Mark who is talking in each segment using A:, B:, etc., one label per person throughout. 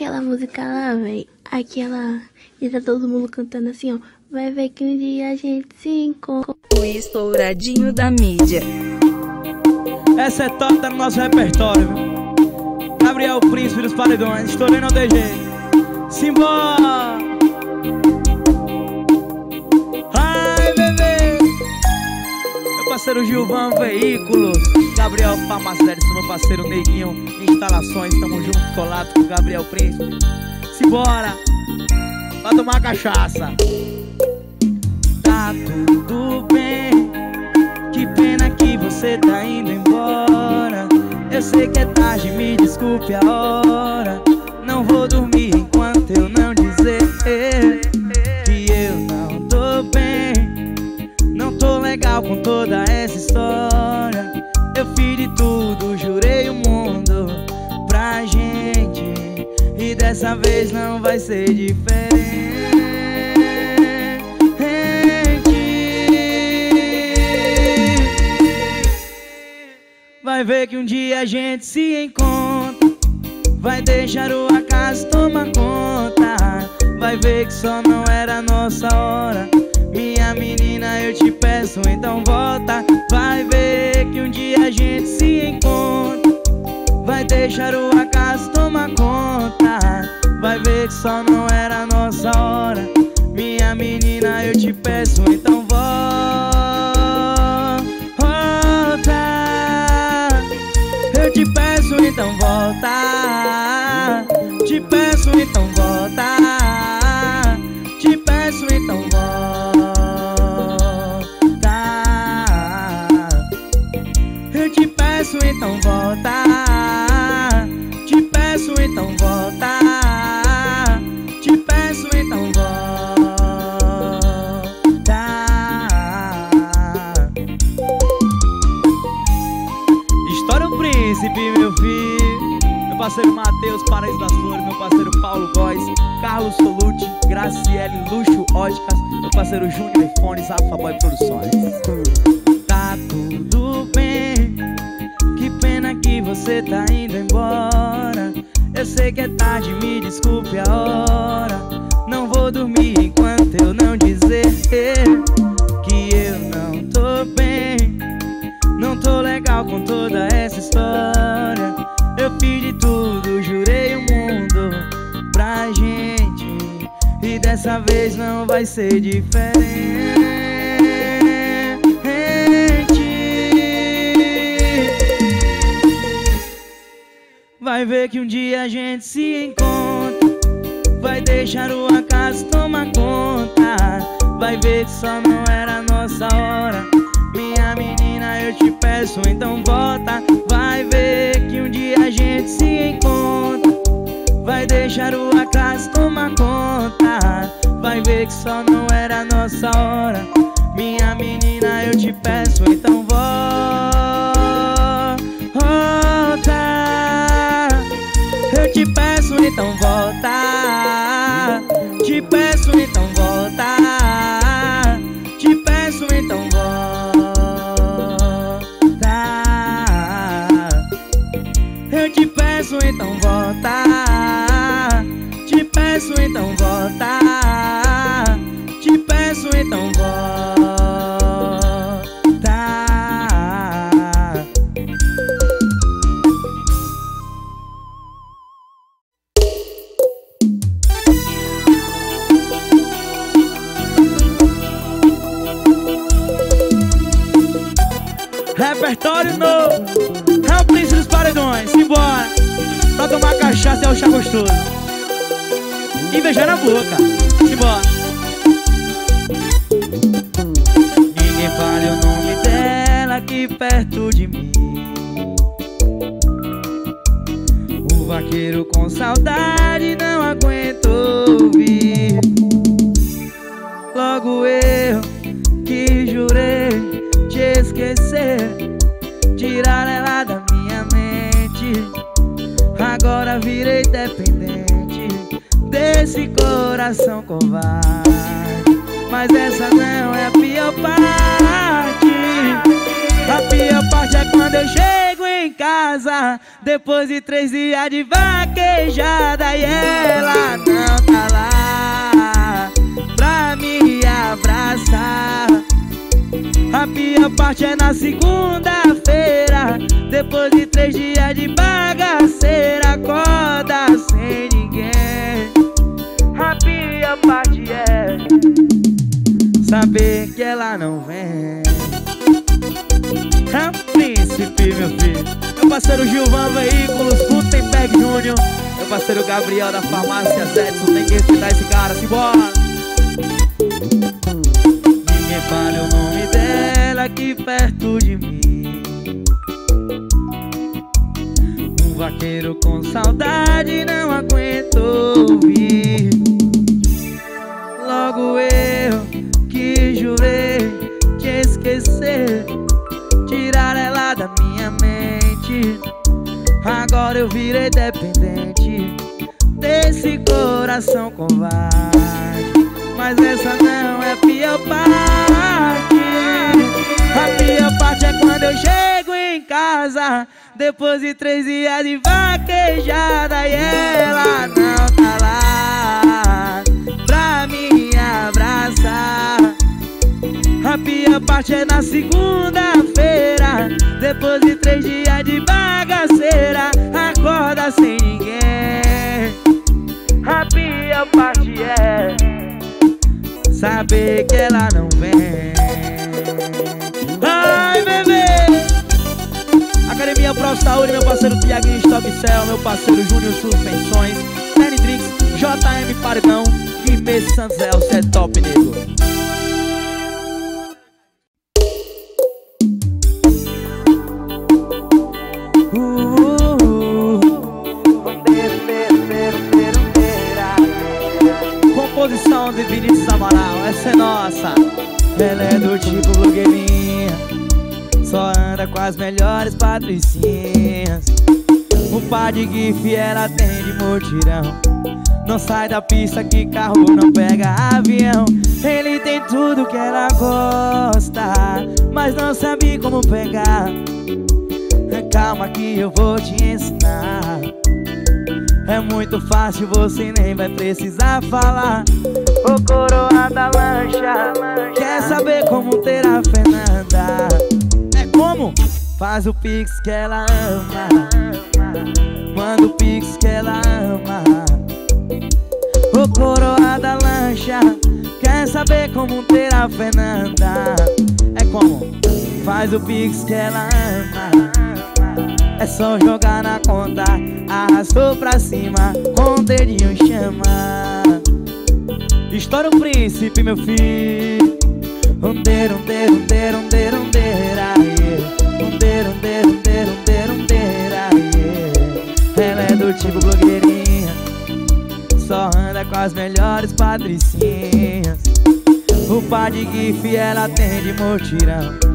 A: aquela música lá, véi. Aquela. E tá todo mundo cantando assim, ó. Vai ver que um dia a gente se encontra.
B: O estouradinho da mídia.
C: Essa é top, tá no nosso repertório, viu? Gabriel Príncipe dos Paredões, estourei no DG. Simbora! Parceiro Gilvan Veículos, Gabriel Farmacêutico, meu parceiro Neguinho, Instalações, tamo junto, colado com o Gabriel Príncipe. Simbora! Vai tomar cachaça. Tá tudo bem, que pena que você tá indo embora. Eu sei que é tarde, me desculpe a hora. Não vou dormir enquanto eu não com toda essa história. Eu fiz de tudo, jurei o mundo pra gente. E dessa vez não vai ser diferente. Vai ver que um dia a gente se encontra. Vai deixar o acaso tomar conta. Vai ver que só não era nossa hora. Minha menina, eu te peço, então volta. Vai ver que um dia a gente se encontra. Vai deixar o acaso tomar conta. Vai ver que só não era nossa hora. Minha menina, eu te peço, então volta. Eu te peço, então volta. Te peço, então volta. Parceiro Matheus, Paraíso das Flores. Meu parceiro Paulo Góes, Carlos Solute, Graciele Luxo Óticas. Meu parceiro Júnior Fones, Alfa Boy Produções. Tá tudo bem. Que pena que você tá indo embora. Eu sei que é tarde, me desculpe a hora. Não vou dormir enquanto eu não dizer que eu não tô bem. Não tô legal com toda essa história. Eu de tudo, jurei o mundo pra gente. E dessa vez não vai ser diferente. Vai ver que um dia a gente se encontra. Vai deixar o acaso tomar conta. Vai ver que só não era nossa hora. Minha menina, eu te peço, então volta. Vai ver que um dia a gente se encontra. Vai deixar o acaso tomar conta. Vai ver que só não era nossa hora. Minha menina, eu te peço, então volta. Eu te peço, então volta. Te peço, volta. dia de vaquejada e ela não tá lá pra me abraçar. A pior parte é na segunda-feira, depois de três dias de bagaceira, acorda sem ninguém. A pior parte é saber que ela não vem. Um príncipe, meu filho. Meu parceiro Gilvan Veículos, Gutenberg Júnior. Meu parceiro Gabriel da farmácia Zetson Tem que respeitar esse cara, simbora. Ninguém fala o nome dela aqui perto de mim. Um vaqueiro com saudade não aguentou ouvir Logo eu que jurei te esquecer Tirar ela da minha mente. Agora eu virei dependente Desse coração covarde. Mas essa não é a pior parte. A pior parte é quando eu chego em casa Depois de três dias de vaquejada E ela não pior parte é na segunda-feira. Depois de três dias de bagaceira Acorda sem ninguém. A pior parte é Saber que ela não vem. Ai, bebê! Academia Pro Saúde, meu parceiro Tiaguinho Stop Cell Meu parceiro Júnior Suspensões Drinks, JM Paredão Guimê Santos é top, nego Ela é do tipo blogueirinha Só anda com as melhores patricinhas. O par de gif ela tem de motirão Não sai da pista que carro não pega avião. Ele tem tudo que ela gosta Mas não sabe como pegar. Calma que eu vou te ensinar. É muito fácil, você nem vai precisar falar Ô coroa da lancha Quer saber como ter a Fernanda? É como? Faz o pix que ela ama Manda o pix que ela ama Ô coroa da lancha Quer saber como ter a Fernanda? É como? Faz o pix que ela ama é só jogar na conta Arrastou pra cima Com o dedinho chama Estoura o príncipe, meu filho Ondeira, ondeira, ondeira, ondeira, ondeira Ondeira, ondeira, ondeira, ondeira, ondeira Ela é do tipo blogueirinha Só anda com as melhores patricinhas O par de gif ela tem de motirão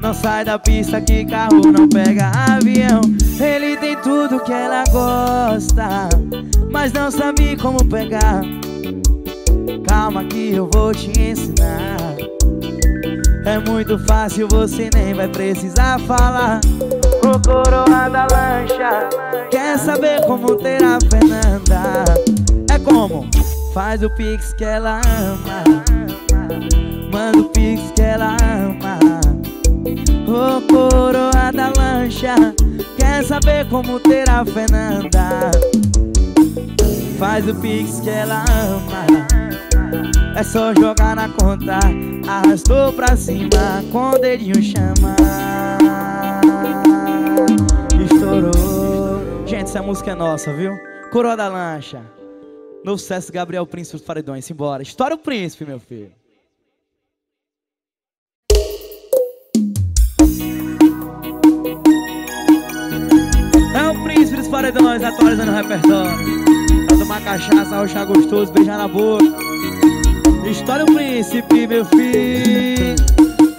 C: não sai da pista que carro não pega avião Ele tem tudo que ela gosta Mas não sabe como pegar Calma que eu vou te ensinar. É muito fácil, você nem vai precisar falar. O coroa da lancha Quer saber como ter a Fernanda? É como? Faz o pix que ela ama. Manda o pix que ela ama. Ô coroa da lancha Quer saber como ter a Fernanda Faz o pix que ela ama. É só jogar na conta. Arrastou pra cima Com o dedinho chama. Estourou. Gente, essa música é nossa, viu? Coroa da lancha. Novo sucesso Gabriel Príncipe dos Paredões. Simbora, estoura o príncipe, meu filho. É o príncipe dos paredões atualizando o repertório Pra tomar cachaça, roxar gostoso, beijar na boca. História o príncipe, meu filho.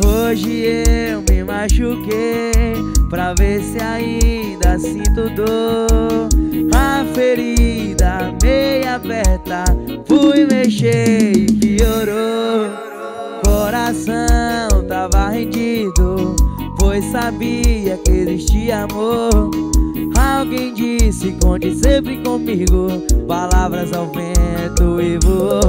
C: Hoje eu me machuquei Pra ver se ainda sinto dor. A ferida meia aberta Fui mexer e piorou. Coração tava rendido Pois sabia que existia amor alguém disse Conte sempre comigo. Palavras ao vento e vou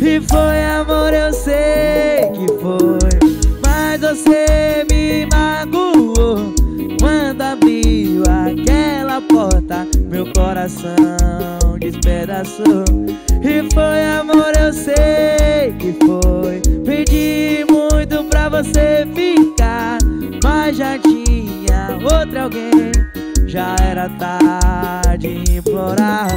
C: E foi amor, eu sei que foi. Mas você me magoou. Quando abriu aquela porta Meu coração despedaçou. E foi amor, eu sei que foi. Pedi muito pra você ficar. Mas já tinha outra alguém. Já era tarde implorar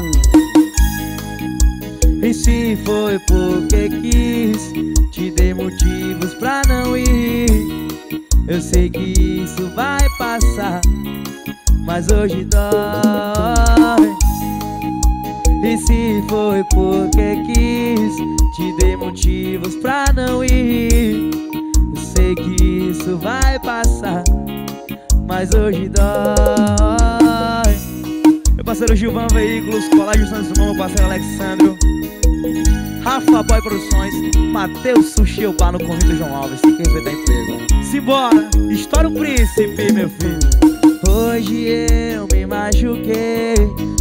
C: e se foi porque quis Te dei motivos pra não ir. Eu sei que isso vai passar Mas hoje dói. E se foi porque quis Te dei motivos pra não ir. Eu sei que isso vai passar Mas hoje dói Meu parceiro Gilvan Veículos Colégio Santos Dumont, meu parceiro Alexandro Rafa Boy Produções, Matheus Sushi o no convite João Alves, tem que respeitar a empresa. Simbora, estoura o príncipe, meu filho. Hoje eu me machuquei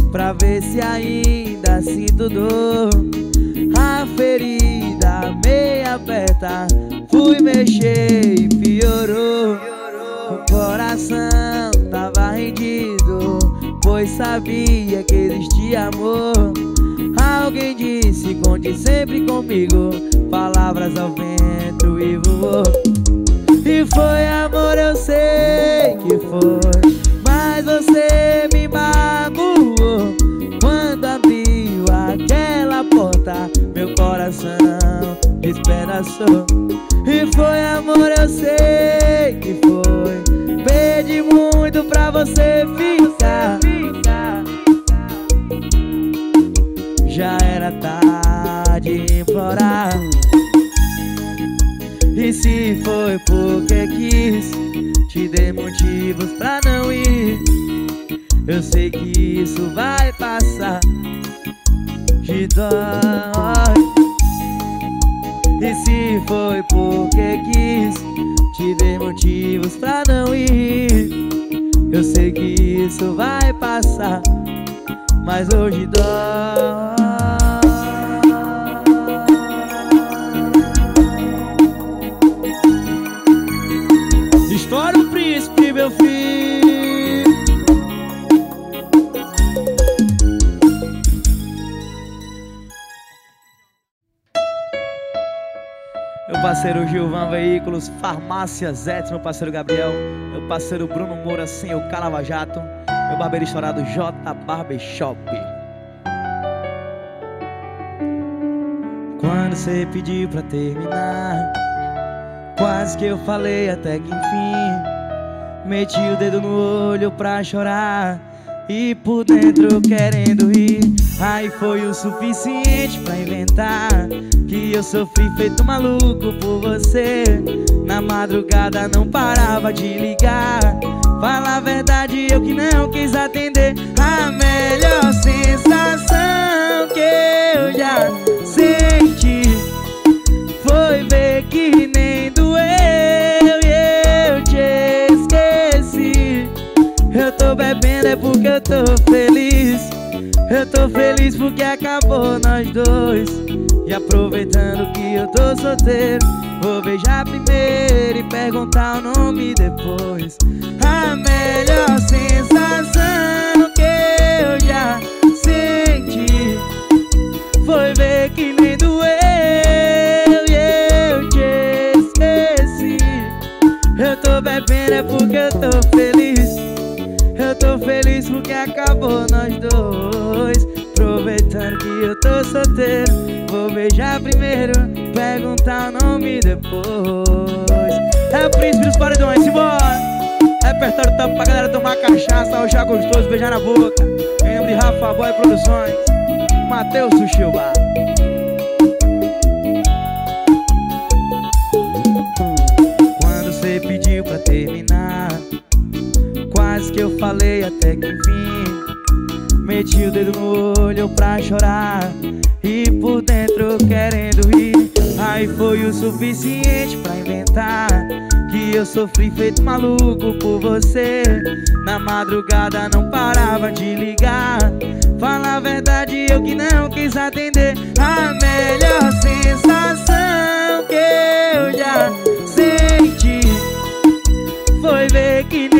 C: pra ver se ainda sinto dor. A ferida meia aberta, fui mexer e piorou. Coração tava rendido, pois sabia que existia amor. Alguém disse, conte sempre comigo Palavras ao vento e voou. E foi amor, eu sei que foi Mas você me magoou. Quando abriu aquela porta Meu coração despedaçou. E foi amor, eu sei que foi você ficar já era tarde implorar E se foi porque quis Te dei motivos pra não ir. Eu sei que isso vai passar. De dói E se foi porque quis Te dei motivos pra não ir Eu sei que isso vai passar mas hoje dói. Parceiro Gilvan Veículos, Farmácia Zete, meu parceiro Gabriel, meu parceiro Bruno Moura, sem o Calava Jato. Meu barbeiro estourado J Barbershop Quando você pediu pra terminar Quase que eu falei até que enfim Meti o dedo no olho pra chorar E por dentro querendo rir. Aí foi o suficiente pra inventar Que eu sofri feito maluco por você. Na madrugada não parava de ligar. Fala a verdade, eu que não quis atender. A melhor sensação que eu já senti Foi ver que é porque eu tô feliz. Eu tô feliz porque acabou nós dois. E aproveitando que eu tô solteiro Vou beijar primeiro e perguntar o nome depois. A melhor sensação que eu já senti Foi ver que nem doeu e eu te esqueci. Eu tô bebendo é porque eu tô feliz tô feliz porque acabou nós dois. Aproveitando que eu tô solteiro Vou beijar primeiro, perguntar o nome depois. É o príncipe dos paredões, simbora! Repertório top pra galera tomar cachaça O já gostoso, beijar na boca. Em nome de Rafa Boy Produções Matheus Sushi Quando você pediu pra terminar Que eu falei até que enfim. Meti o dedo no olho pra chorar E por dentro querendo rir. Aí foi o suficiente pra inventar Que eu sofri feito maluco por você. Na madrugada não parava de ligar. Fala a verdade, eu que não quis atender. A melhor sensação que eu já senti Foi ver que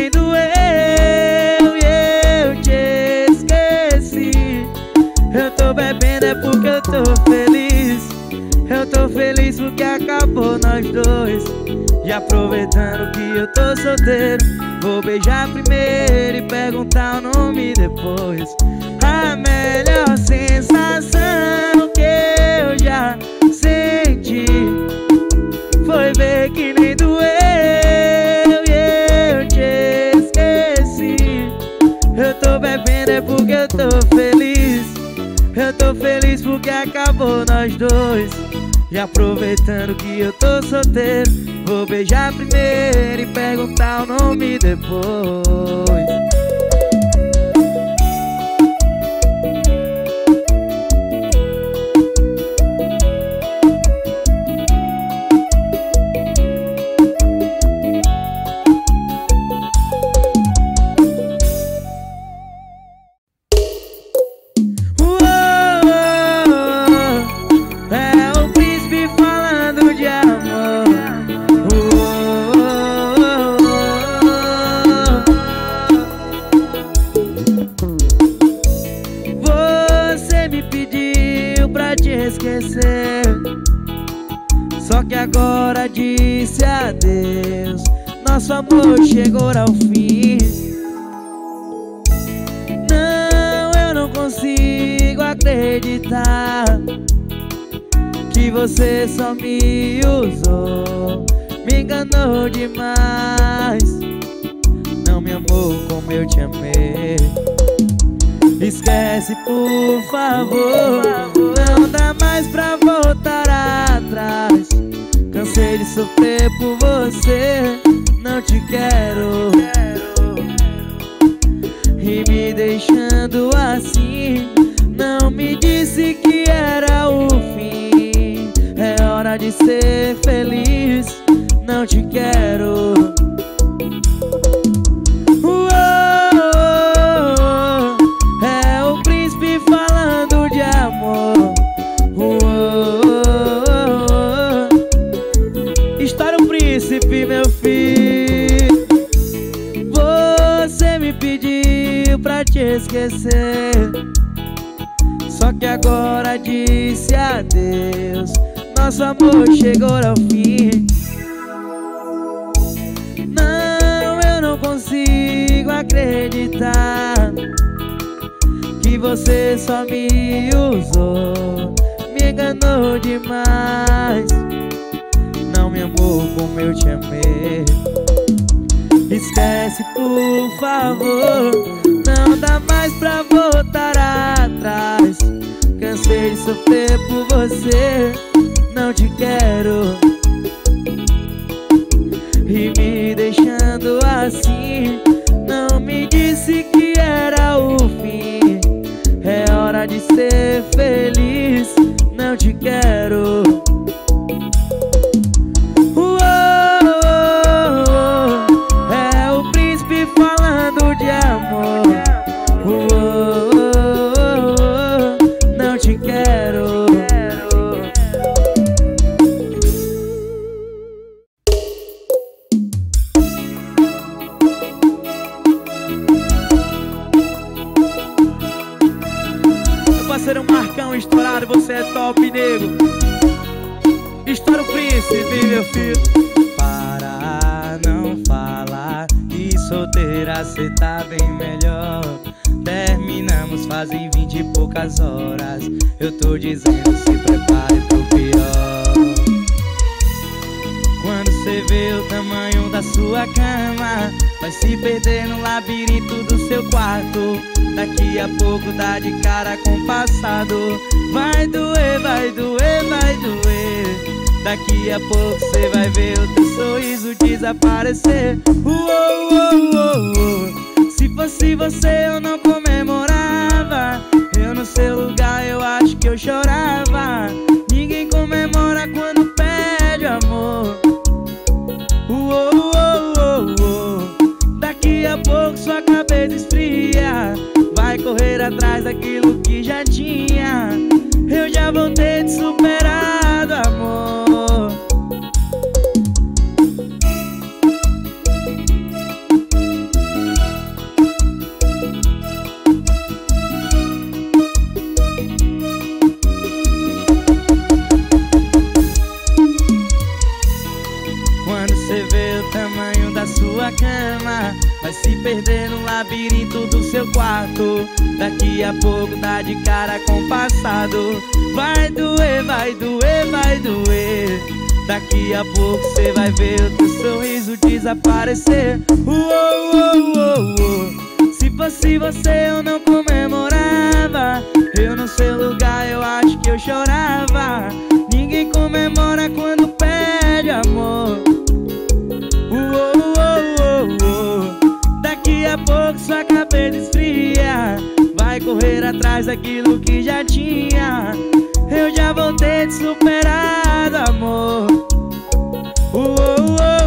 C: tô bebendo é porque eu tô feliz. Eu tô feliz porque acabou nós dois. E aproveitando que eu tô solteiro Vou beijar primeiro e perguntar o nome depois. A melhor sensação que eu já senti Foi ver que nem doeu feliz porque acabou nós dois. E aproveitando que eu tô solteiro Vou beijar primeiro e perguntar o nome depois Nosso amor chegou ao fim. Não, eu não consigo acreditar Que você só me usou Me enganou demais. Não me amou como eu te amei. Esquece por favor não dá mais pra voltar atrás. Cansei de sofrer por você quero Vai correr atrás daquilo que já tinha. Eu já vou ter te superado, amor de cara com o passado. Vai doer, vai doer, vai doer. Daqui a pouco cê vai ver o teu sorriso desaparecer. Uou, uou, uou, uou. Se fosse você eu não comemorava. Eu no seu lugar eu acho que eu chorava. Ninguém comemora quando perde amor. Uou, uou, uou, uou. Daqui a pouco sua cabeça esfria correr atrás daquilo que já tinha. Eu já vou ter te superado, amor. Uou, uou,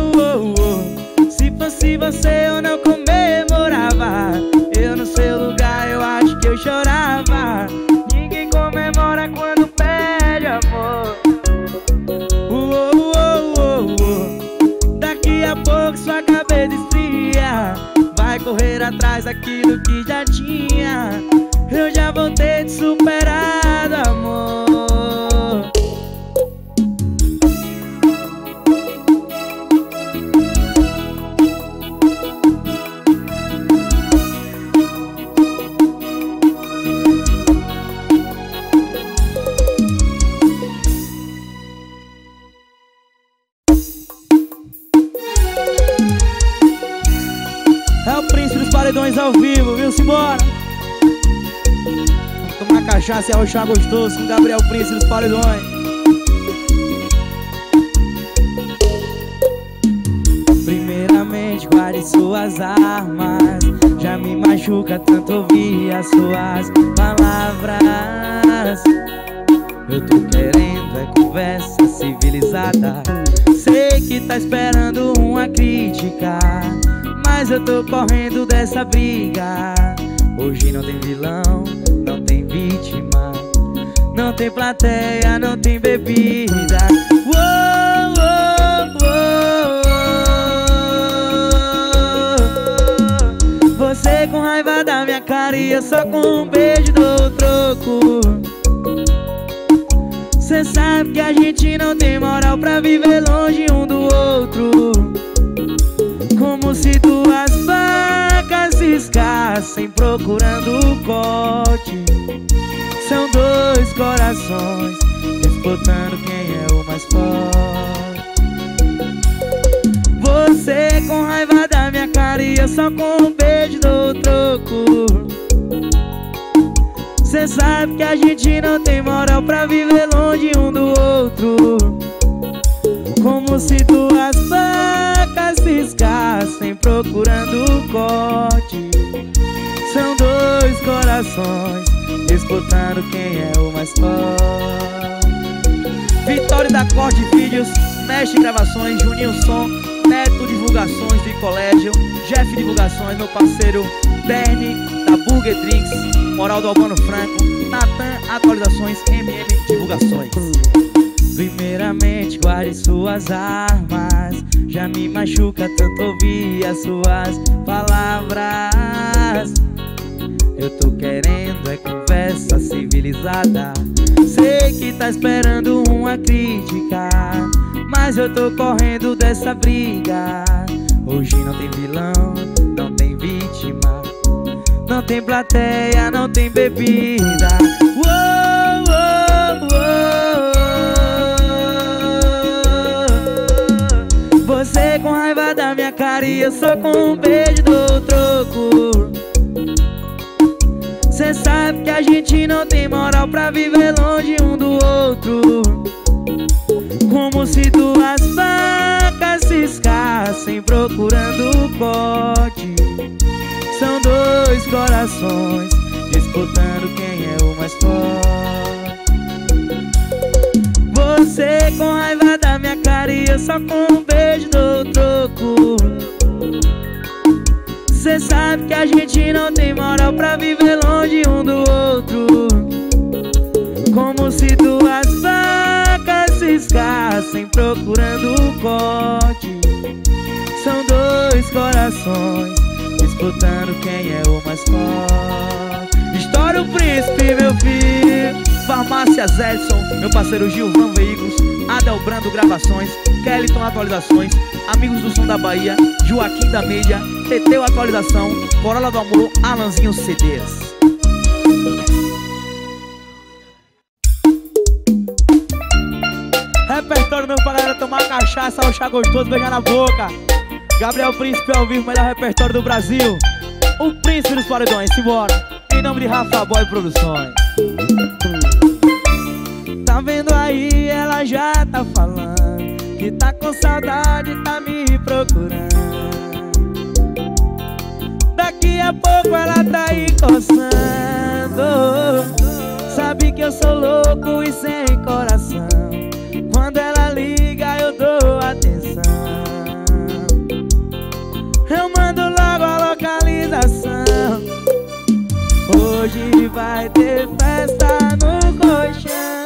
C: uma crítica. Mas eu tô correndo dessa briga Hoje não tem vilão, não tem vítima Não tem plateia, não tem bebida. Você com raiva da minha cara e eu só com um beijo dou troco Cê sabe que a gente não tem moral pra viver longe um do outro. Como se duas facas se escassem procurando o corte. São dois corações disputando quem é o mais forte. Você com raiva da minha cara e eu só com um beijo dou troco Cê sabe que a gente não tem moral pra viver longe um do outro. Como se duas facas se escassem procurando o corte. São dois corações disputando quem é o mais forte. Vitória da Corte Vídeos, Mestre Gravações, Juninho Som, Neto Divulgações de Colégio, Jeff Divulgações, meu parceiro Bernie, da Burger Drinks, Moral do Albano Franco, Natan Atualizações, MM Divulgações. Primeiramente guarde suas armas Já me machuca tanto ouvir as suas palavras. Eu tô querendo é conversa civilizada Sei que tá esperando uma crítica Mas eu tô correndo dessa briga. Hoje não tem vilão, não tem vítima. Não tem plateia, não tem bebida. Uou, uou, uou. Você com raiva da minha cara e eu só com um beijo dou troco. Cê sabe que a gente não tem moral pra viver longe um do outro Como se duas facas se escassem procurando o corte São dois corações disputando quem é o mais forte. Você com raiva da minha cara e eu só com um beijo dou troco. Cê sabe que a gente não tem moral pra viver longe um do outro. Como se duas se escassem procurando o corte. São dois corações disputando quem é o mais forte. Estoura o príncipe, meu filho, Farmácia Zedson, meu parceiro Gilvan Veículos, Adel Brando Gravações, Kellyton Atualizações, Amigos do Som da Bahia, Joaquim da Mídia, Teteu Atualização, Corolla do Amor, Alanzinho CDs. Repertório novo pra galera tomar cachaça, o chá gostoso, beijar na boca. Gabriel Príncipe ao vivo, melhor repertório do Brasil. O Príncipe dos Paredões, simbora. Em nome de Rafa Boy Produções. Tá vendo aí, ela já tá falando Que tá com saudade, tá me procurando Daqui a pouco ela tá aí coçando Sabe que eu sou louco e sem coração Quando ela liga eu dou atenção. Eu mando logo a localização. Hoje vai ter festa no colchão.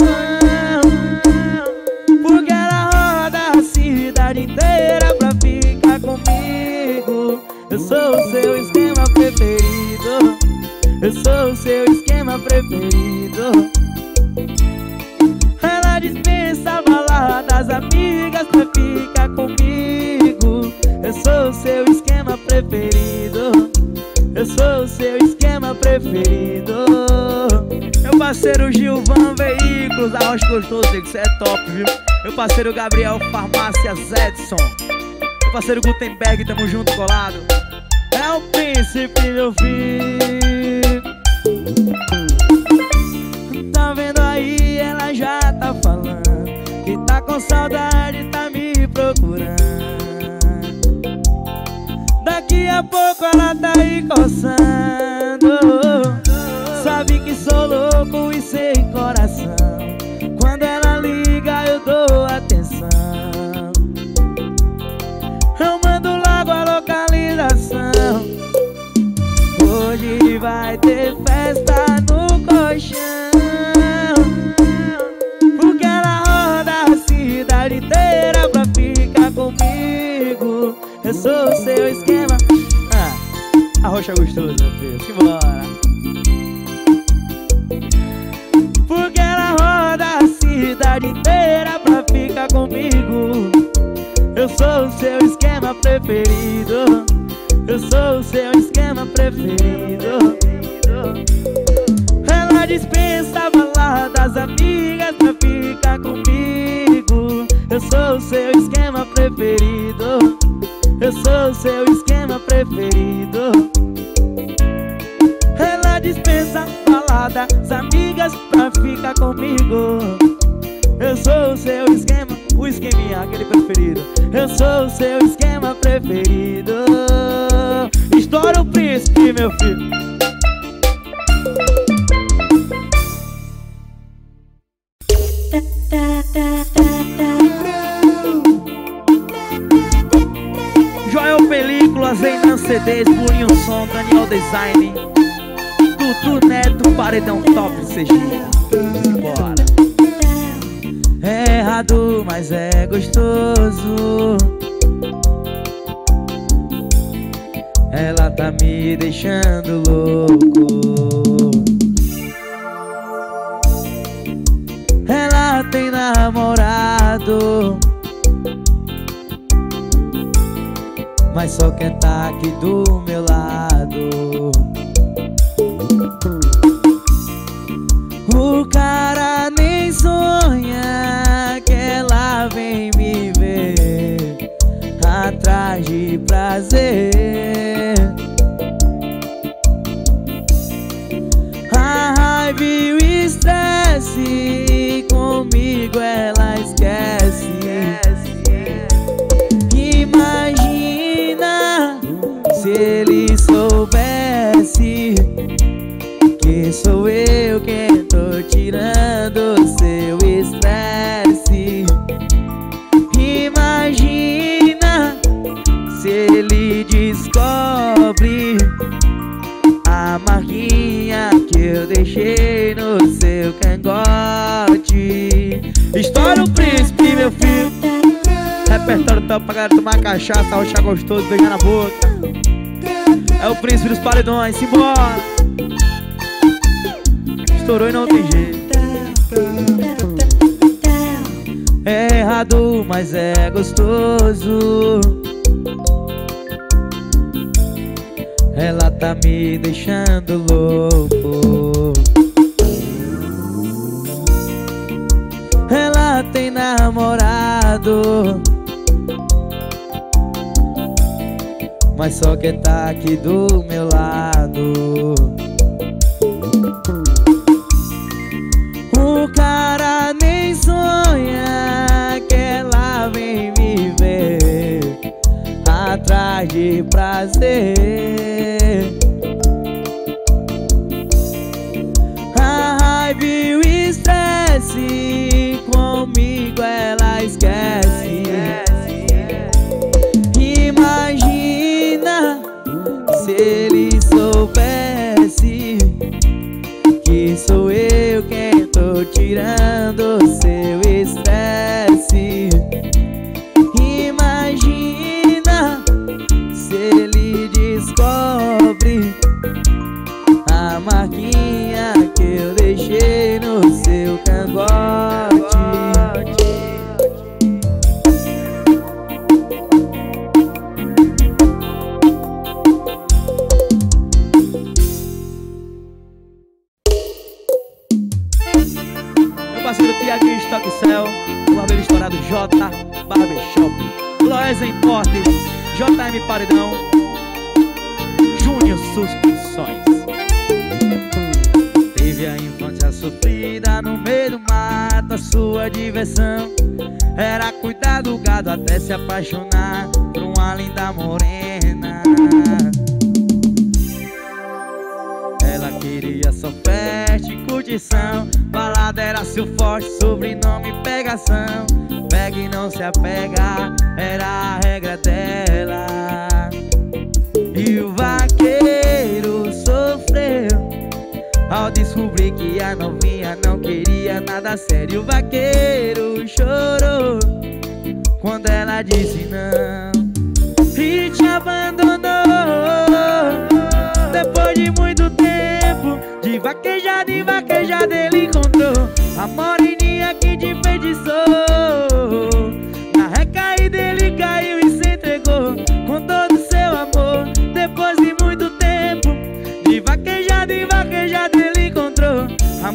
C: Porque ela roda a cidade inteira pra ficar comigo. Eu sou o seu esquema preferido. Eu sou o seu esquema preferido parceiro Gilvan Veículos Arroz gostoso, você é top, viu? Meu parceiro Gabriel Farmácia Zedson. Meu parceiro Gutenberg, tamo junto, colado. É o príncipe, meu filho Tá vendo aí, ela já tá falando Que tá com saudade, tá me procurando. Daqui a pouco ela tá aí coçando Zeinan CDs, Purinho Som, Daniel Design. Tutu Neto, Paredão Top CG Bora. É errado, mas é gostoso. Ela tá me deixando louco. Ela tem namorado Mas só quer tá aqui do meu lado. O cara nem sonha que ela vem me ver Atrás de prazer. A raiva e o estresse Comigo ela sou eu quem tô tirando seu estresse. Imagina se ele descobre a marquinha que eu deixei no seu cangote. Estoura o príncipe, meu filho. Repertório top pra galera tomar cachaça, roxar gostoso, beijar na boca. É o príncipe dos paredões, simbora estourou e não tem jeito. É errado, mas é gostoso. Ela tá me deixando louco. Ela tem namorado. Mas só quer tá aqui do meu lado. Prazer. A raiva e o estresse comigo ela esquece. Imagina se ele soubesse que sou eu quem tô tirando pegação Pega e não se apega, era a regra dela. E o vaqueiro sofreu Ao descobrir que a novinha não queria nada sério. O vaqueiro chorou Quando ela disse não. E te abandonou. Depois de muito tempo De vaquejada em vaquejada ele encontrou A moreninha que te recaída ele caiu e se entregou Com todo seu amor. Depois de muito tempo De vaquejada em vaquejada ele encontrou A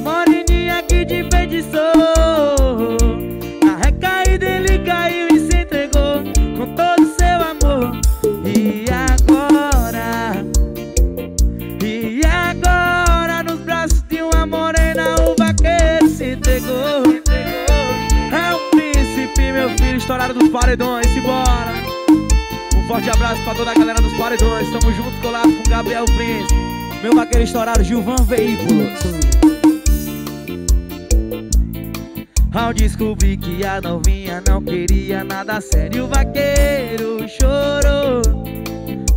C: paredões, simbora. Um forte abraço pra toda a galera dos paredões. Tamo junto, colado com Gabriel Príncipe Meu vaqueiro estourado, Gilvan Veículos. Ao descobrir que a novinha não queria nada sério O vaqueiro chorou.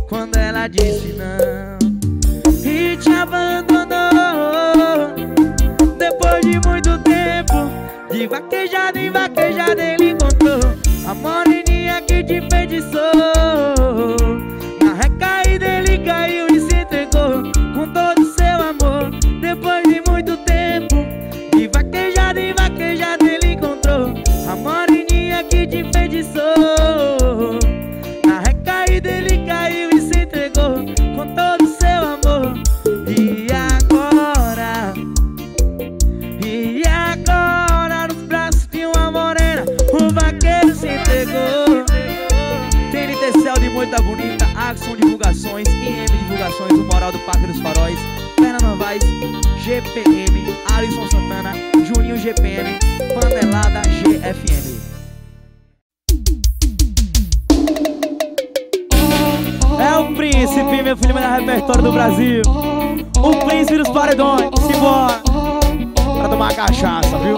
C: Quando ela disse não e te abandonou. Depois de muito tempo De vaquejada em vaquejada ele encontrou A moreninha que te enfeitiçou Na recaída ele caiu e se entregou Do Parque dos Faróis Fernando Novaes GPM Alisson Santana Juninho GPM Panelada GFM É o príncipe, meu filho, melhor repertório do Brasil. O príncipe dos paredões, simbora. Pra tomar cachaça, viu?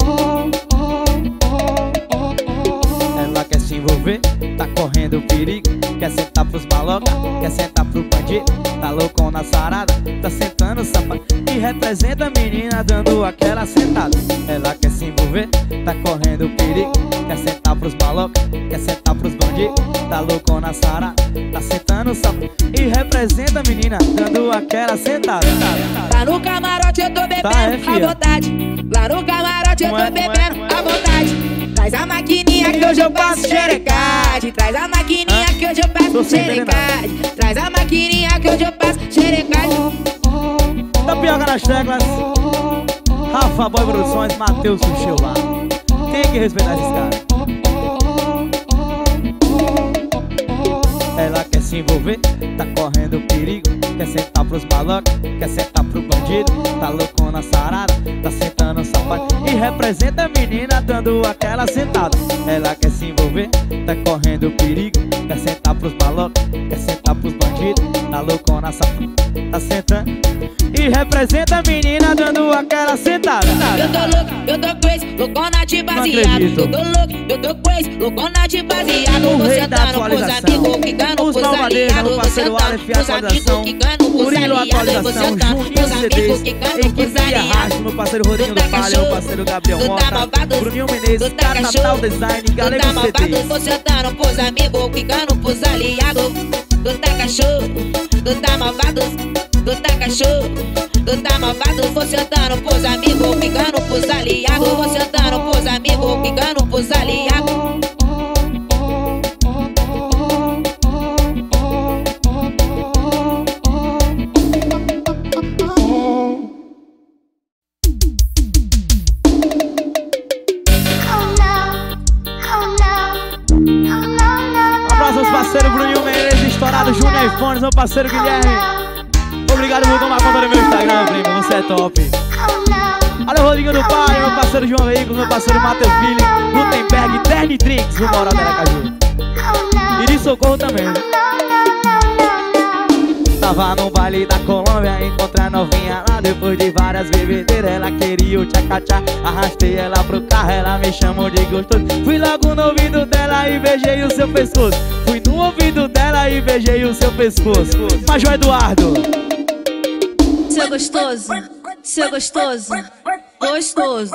C: Ela quer se envolver, tá correndo perigo. Quer sentar pros maloca, quer sentar pro bandido. Tá loucão na sarada, tá sentando sapato. E representa a menina dando aquela sentada. Ela quer se envolver, tá correndo perigo. Quer sentar pros maloca, quer sentar pros bandidos. Tá loucão na sarada, tá sentando sapato. E representa a menina dando aquela sentada.
D: Lá no camarote eu tô bebendo
C: Tá, é,
D: à vontade. Lá no camarote eu
C: é,
D: tô
C: como é,
D: bebendo
C: é?
D: à vontade. Traz a maquininha que
C: hoje eu passo xerecade.
D: Traz a maquininha
C: entender
D: xerecade. Traz a maquininha que hoje eu passo xerecade.
C: Tapioca nas teclas. Rafa Boy Produções, Matheus Sushil lá. Tem que respeitar esses caras. Se envolver, tá correndo perigo. Quer sentar pros malocos, quer sentar pro bandido. Tá loucona sarada, tá sentando sapato. E representa a menina dando aquela sentada. Ela quer se envolver, tá correndo perigo. Quer sentar pros malocos, quer sentar pros bandidos. Tá loucona safada, tá sentando. E representa a menina dando aquela sentada.
D: Eu tô louco, eu tô crazy, loucona de baseado. Eu tô louco, eu tô crazy, loucona de baseado.
C: O rei da
D: sentando pros amigos, quicando
C: Os
D: pros
C: malvadeiros,
D: aliados.
C: meu
D: Vou
C: parceiro
D: sentando
C: Aleph,
D: pros
C: atualização. Murilo, atualização. Juninho CDs. Equipe
D: aliados.
C: Arrasto, meu parceiro Rodrigo do
D: tá
C: Palha, meu parceiro Gabriel
D: tá
C: Mota.
D: malvado,
C: Bruninho Menezes,
D: tá
C: Catatal Design,
D: tá malvado,
C: CDs.
D: vou sentando pros amigos, quicando pros aliados. Tu tá cachorro, tu tá malvado, tu tá cachorro, tu tá malvado, vou sentando pros amigos, quicando pros aliados. Vou sentando pros amigos, quicando pros aliados.
C: iPhones, meu parceiro Guilherme. Obrigado por tomar conta do meu Instagram, primo, você é top. Olha o Rodrigo do Pai, meu parceiro João Veículos, meu parceiro Matheus Billy, Gutenberg, Terni Drinks, o Moral da Aracaju. E de socorro também. Tava no baile da Colômbia, encontrei a novinha lá Depois de várias bebedeiras, ela queria o tchacachá Arrastei ela pro carro, ela me chamou de gostoso. Fui logo no ouvido dela e beijei o seu pescoço. Fui no ouvido dela e beijei o seu pescoço. Major Eduardo?
B: Seu gostoso, seu gostoso, gostoso,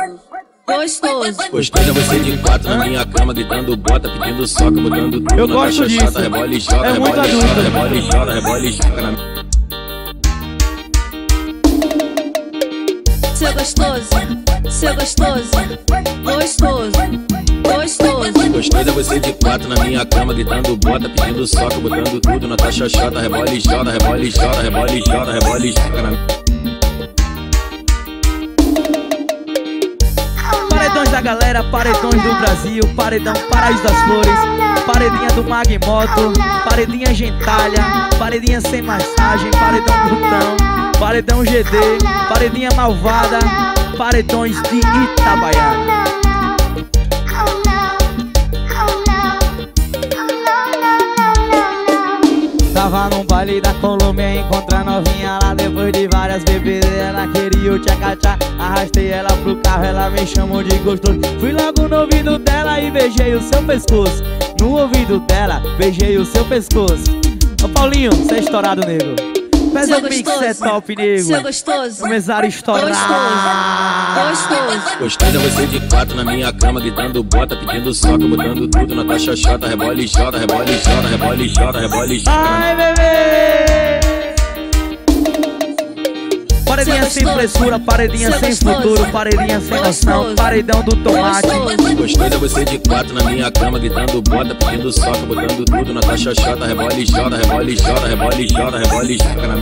B: gostoso.
E: Gostei de você de quatro na minha cama, gritando bota, pedindo soca, botando tudo
C: Eu
E: na
C: gosto disso.
E: chata, rebola e joga,
C: É muito
E: rebola e
C: adulto.
E: joga, rebola e joga, rebola e joga na
B: Seu gostoso, seu gostoso, gostoso, gostoso.
E: Gostei de você de quatro na minha cama, gritando bota, pedindo soca, botando tudo na caixa chata, rebola e joga, rebola e joga, rebola e joga, rebola e joga na
C: Paredões da galera, paredões do Brasil, paredão Paraíso das Flores, paredinha do Magmoto, paredinha Gentalha, paredinha sem massagem, paredão Brutão, paredão GD, paredinha Malvada, paredões de Itabaiana. Tava num baile da Colômbia, encontra novinha lá Depois de várias bebidas, ela queria o tchacachá Arrastei ela pro carro, ela me chamou de gostoso. Fui logo no ouvido dela e beijei o seu pescoço. No ouvido dela, beijei o seu pescoço. Ô Paulinho, você é estourado, nego Pesa
B: Seu
C: o mix,
B: gostoso.
C: é top, nego
B: Seu gostoso,
C: Começaram a estourar
B: gostoso.
E: Gostei de você de quatro na minha cama, gritando bota, pedindo soca, botando tudo na caixa chata, rebola e joga, rebola e joga, rebola e joga, rebola e joga
C: Ai, bebê! Paredinha sem frescura, paredinha sem futuro, paredinha sem noção, paredão do tomate.
E: Gostei de você de quatro na minha cama, gritando bota, pedindo soca, botando tudo na caixa chata, rebola e joga, rebola e joga, rebola e joga, rebola e joga na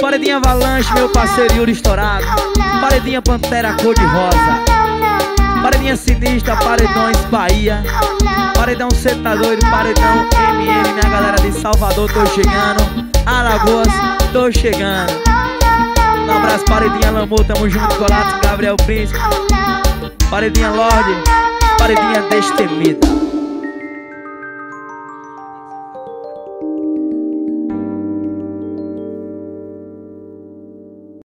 C: Paredinha avalanche, meu parceiro Yuri estourado. Paredinha pantera cor de rosa. Paredinha sinistra, paredões Bahia. Paredão cê tá doido, paredão MM, minha galera de Salvador, tô chegando. Alagoas, tô chegando. Um abraço, paredinha Lamu, tamo junto, colado, Gabriel Príncipe. Paredinha Lorde, paredinha destemida.